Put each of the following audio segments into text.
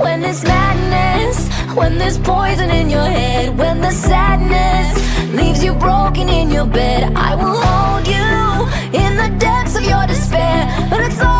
When there's madness, when there's poison in your head, when the sadness leaves you broken in your bed, I will hold you in the depths of your despair. But it's all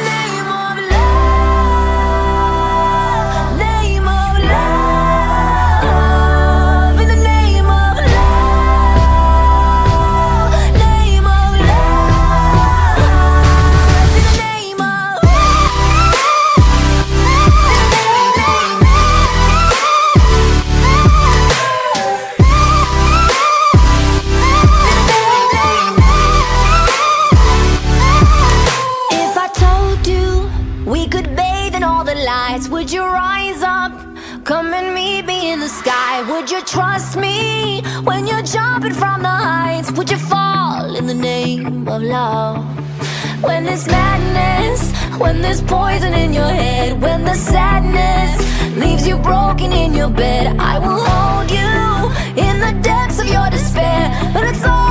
When there's poison in your head, when the sadness leaves you broken in your bed, I will hold you in the depths of your despair. But it's all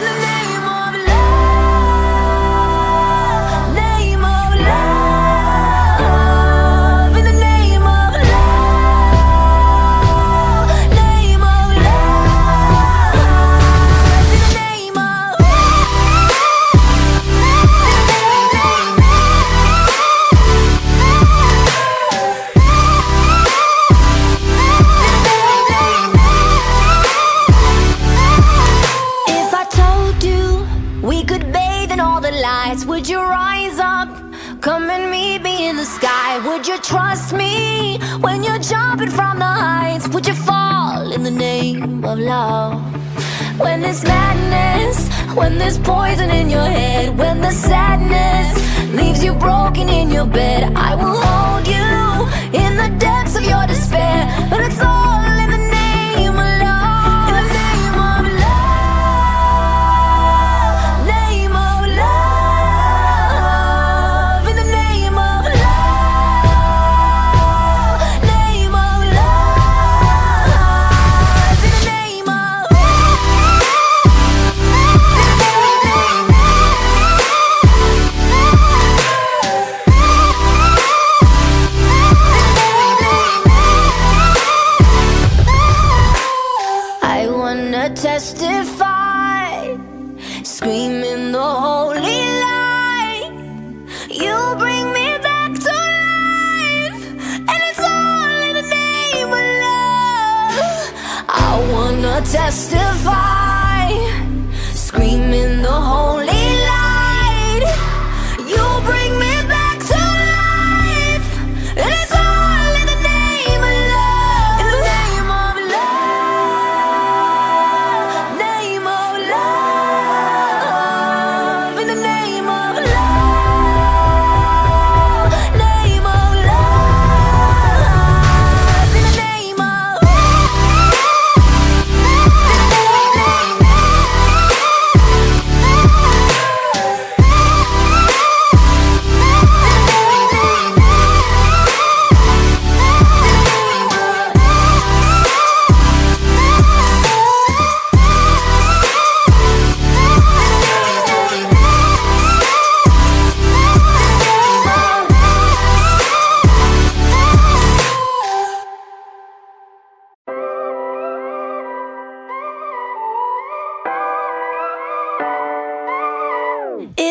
When there's poison in your head, when the sadness leaves you broken in your bed, I will hold you in the depths of your despair. But it's all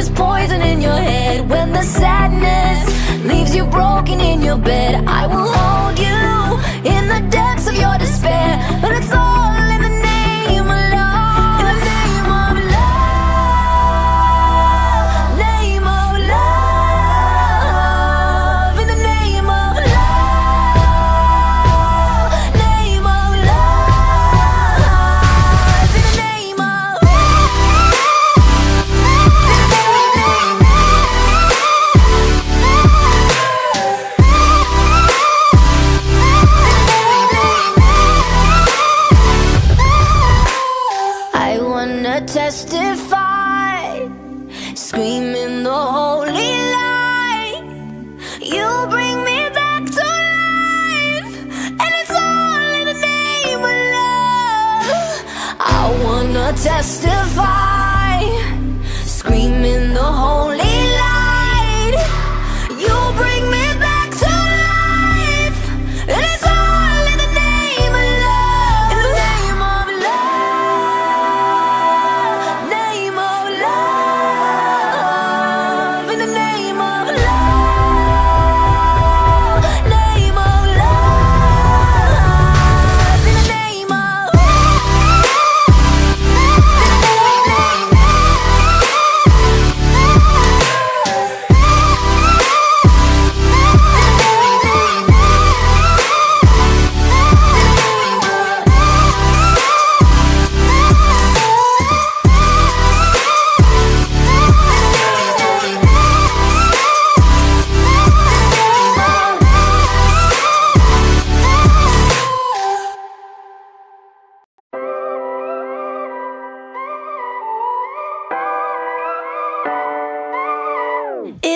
There's poison in your head, when the sadness leaves you broken in your bed, I will hold you in the depths of your despair. But it's all wanna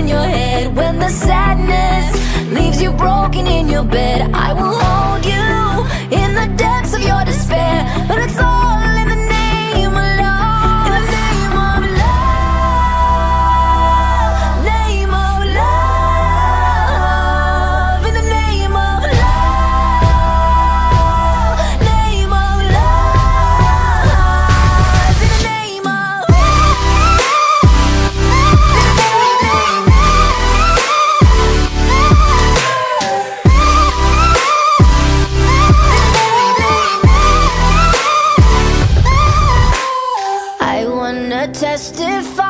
In your head, when the sadness leaves you broken in your bed, I will hold justify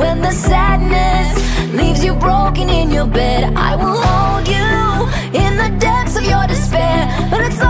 When the sadness leaves you broken in your bed, I will hold you in the depths of your despair. But it's all